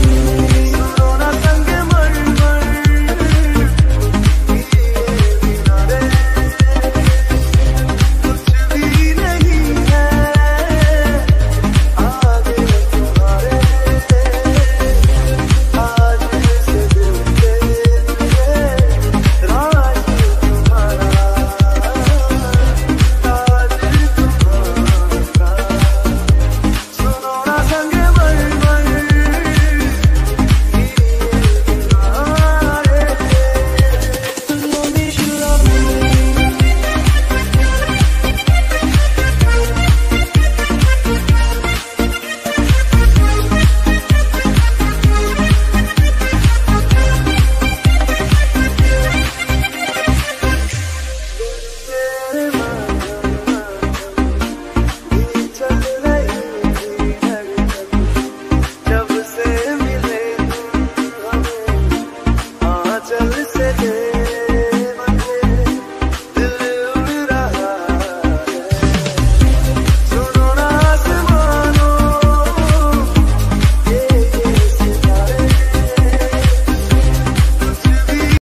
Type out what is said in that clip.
You.